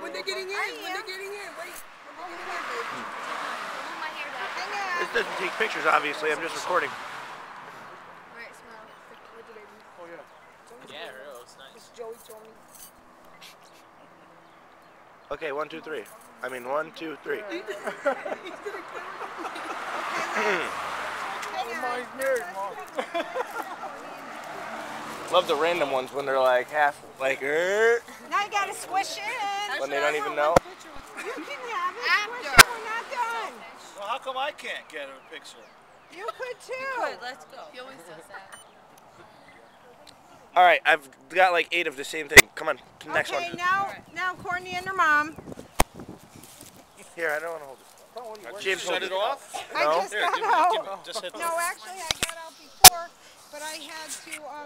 When they're getting in, when they're getting in, wait. When they're getting in, baby. Move my hair back. Hang on. This doesn't take pictures, obviously. I'm just recording. Alright, smile. Where's the baby? Oh yeah. Yeah, her hair looks nice. Joey told me. Okay, one, two, three. I mean, one, two, three. He's gonna kill me. Hang on. Mine's married, mom. Love the random ones when they're like half, like, er, Now you gotta squish in. when they don't even know. You can have it. Squish After. We're not done. Well, how come I can't get a picture? You could too. Good, let's go. Feeling so sad. All right, I've got like eight of the same thing. Come on, next okay, one. now, now Courtney and her mom. Here, I don't want to hold it. James, Shut hold it off? I No. just Here, got give me, out. give me. Just hit No, actually, I got out before, but I had to. Um,